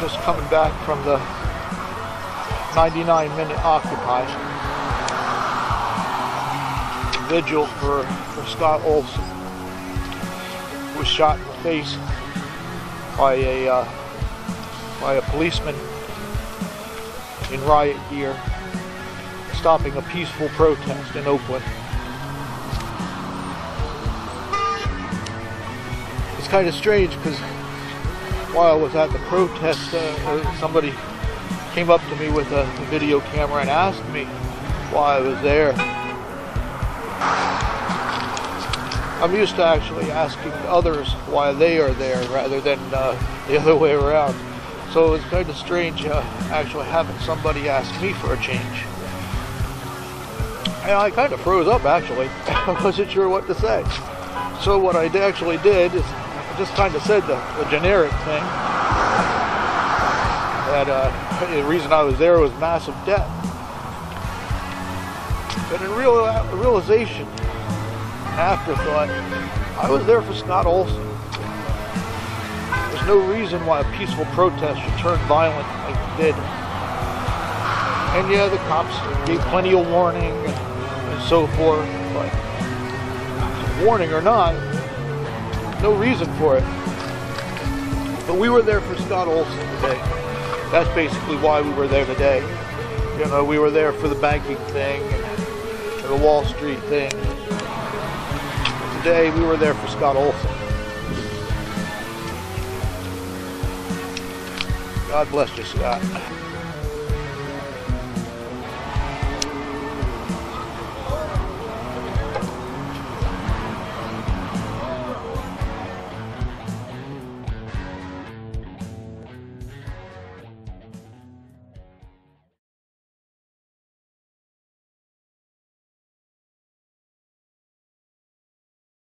just coming back from the 99 minute Occupy vigil for, for Scott Olsen, was shot in the face by a uh, by a policeman in riot gear stopping a peaceful protest in Oakland. It's kind of strange because while I was at the protest, uh, somebody came up to me with a video camera and asked me why I was there. I'm used to actually asking others why they are there rather than uh, the other way around. So it's kind of strange uh, actually having somebody ask me for a change. And I kind of froze up actually. I wasn't sure what to say. So what I actually did is just kind of said the, the generic thing. That uh, the reason I was there was massive debt. But in real realization, afterthought, I was there for Scott Olsen. There's no reason why a peaceful protest should turn violent like it did. And yeah, the cops gave plenty of warning and so forth, but warning or not, no reason for it. But we were there for Scott Olsen today. That's basically why we were there today. You know, we were there for the banking thing and the Wall Street thing today we were there for Scott Olsen. God bless you, Scott.